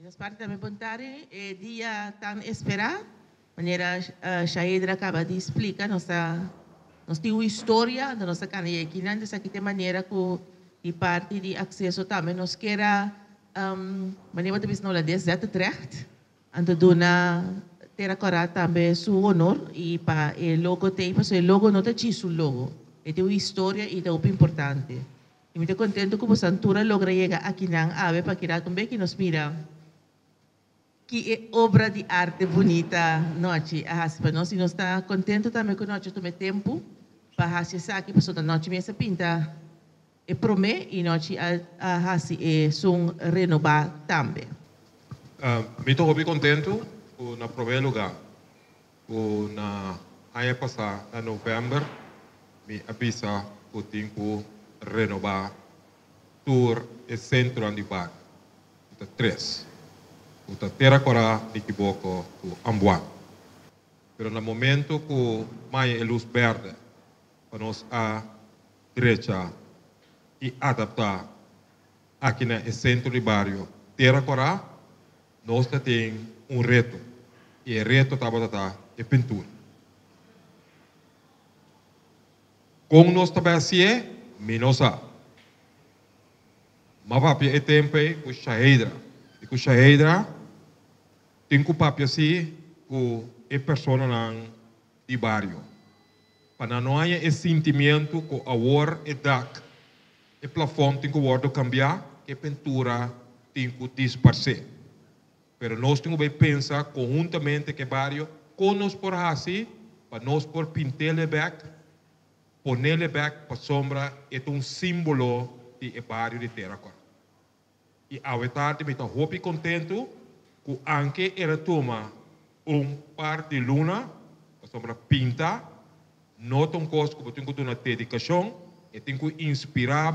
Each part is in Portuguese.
Nós parte também perguntar é dia tão esperar, maneira a Shahidra acaba de explicar nossa nós temos história da nossa caneia aqui, não dessa que tem maneira que e parte de acesso também nós queira um, maneira de não lá desde terecht, ando dona ter agora também seu honor e para o logo tem, para o logo não tem o logo, é uma história e é muito importante. E muito contente que a Santura logra chegar aqui na ave para que também que nos mira que é obra de arte bonita noite a para nós e nós está contente também com nós tomar tempo para fazer aqui para toda noite mesmo pinta e promê e a a hasi e sum renovar também. Uh, me estou muito contente na primeiro lugar o na ano passado na novembro me avisa que tenho renovar tour e centro andibar. Então três uta terra cora di kiboko ku ambuan. Pero no momento que mai é luz verde para nós a direita e adaptar aqui no centro de bairro terra cora nós temos um reto e o reto estava é pintura. Com nós também assim é, minosa. Mas papia é tempo com shahidra. E com shahidra tenho papel assim com a pessoa não de bairro. Para não haja esse sentimento que a war é dak, o plafond tem que o cambiar, a pintura tem que dispersar. Pero nós temos que pensar conjuntamente que bairro, com nós por assim, para nós por pintar back, poner ele back para sombra, é um símbolo de bairro de terra. E ao tarde, me estou muito contente que anche era toma um par de luna, sombra pinta, nota um costo que botinho com uma dedicação, e tem que inspirar,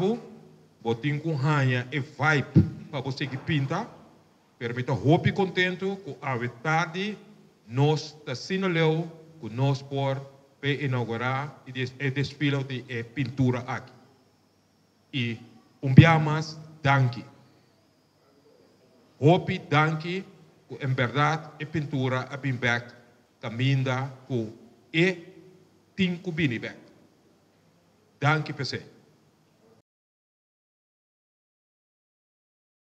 botinho com ranha e vibe para você que pinta, permita hope contente que a tarde nós está sinaleu que nós por inaugurar e desfile de pintura aqui. E um dia mais, danke. Hope, danke, em verdade, a pintura a Bimbek caminha com e cinco binibek. Danke, pessoal.